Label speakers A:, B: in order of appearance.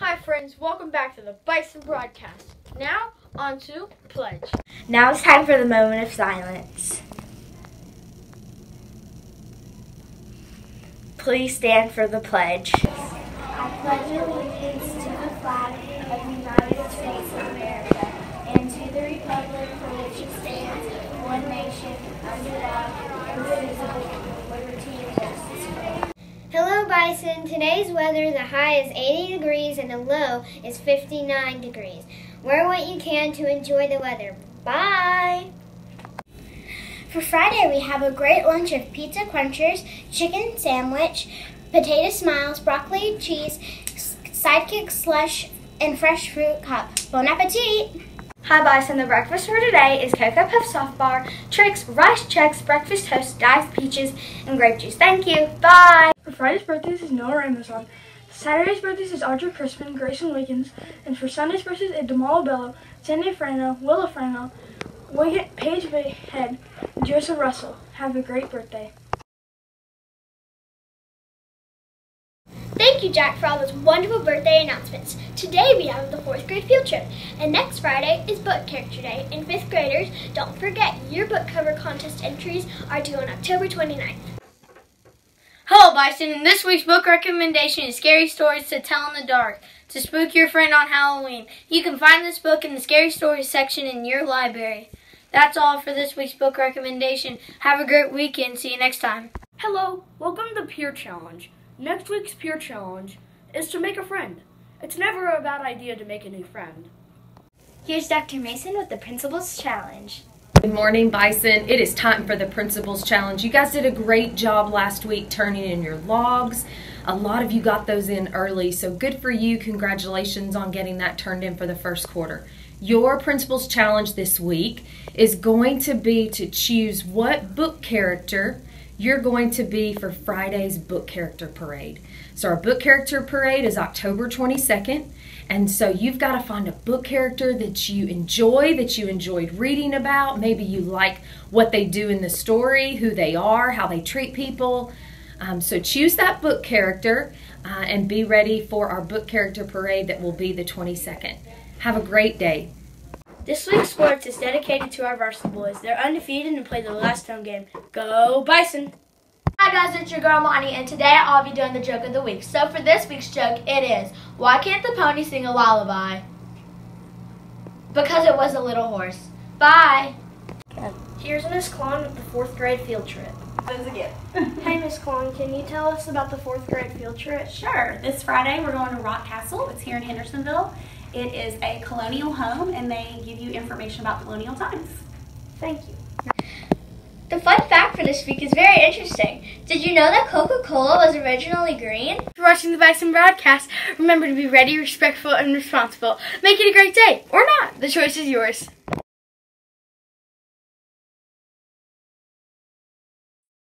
A: Hi, friends. Welcome back to the Bison Broadcast. Now, on to Pledge.
B: Now it's time for the moment of silence. Please stand for the pledge.
C: I pledge allegiance to the flag of the United States of America and to the republic for which it stands, one nation, under God, indivisible, with liberty and justice for all.
D: Bison. Today's weather, the high is 80 degrees and the low is 59 degrees. Wear what you can to enjoy the weather. Bye! For Friday, we have a great lunch of pizza crunchers, chicken sandwich, potato smiles, broccoli cheese, sidekick slush, and fresh fruit cup. Bon appetit!
B: Hi, Bison. The breakfast for today is Cocoa Puff Soft Bar, Trix, Rice Chex, Breakfast Toast, Diced Peaches, and Grape Juice. Thank you. Bye!
E: Friday's birthdays is Noah Ramazan. Saturday's birthdays is Audrey Crispin, Grayson Wiggins, and for Sunday's birthdays is Damala Bello, Sandy Frano, Willa Frano, Paige Head, and Joseph Russell. Have a great birthday.
D: Thank you, Jack, for all those wonderful birthday announcements. Today we have the fourth grade field trip, and next Friday is book character day. And fifth graders, don't forget your book cover contest entries are due on October 29th.
A: Hello, Bison. And this week's book recommendation is Scary Stories to Tell in the Dark to spook your friend on Halloween. You can find this book in the Scary Stories section in your library. That's all for this week's book recommendation. Have a great weekend. See you next time.
F: Hello, welcome to Peer Challenge. Next week's Peer Challenge is to make a friend. It's never a bad idea to make a new friend.
B: Here's Dr. Mason with the Principal's Challenge.
G: Good morning, Bison. It is time for the Principals Challenge. You guys did a great job last week turning in your logs. A lot of you got those in early, so good for you. Congratulations on getting that turned in for the first quarter. Your Principals Challenge this week is going to be to choose what book character you're going to be for Friday's book character parade. So, our book character parade is October 22nd. And so you've got to find a book character that you enjoy, that you enjoyed reading about. Maybe you like what they do in the story, who they are, how they treat people. Um, so choose that book character uh, and be ready for our book character parade that will be the 22nd. Have a great day.
A: This week's sports is dedicated to our varsity boys. They're undefeated and play the last home game. Go Bison!
H: Hi guys, it's your girl Monty, and today I'll be doing the joke of the week. So for this week's joke, it is, why can't the pony sing a lullaby? Because it was a little horse. Bye!
A: Here's Miss Klon with the fourth grade field trip. hey, Miss Klon, can you tell us about the fourth grade field trip?
I: Sure. This Friday we're going to Rock Castle. It's here in Hendersonville. It is a colonial home and they give you information about colonial times.
A: Thank you.
D: The fun fact for this week is very interesting. Did you know that Coca-Cola was originally green?
A: For watching the Bison broadcast, remember to be ready, respectful, and responsible. Make it a great day, or not. The choice is yours.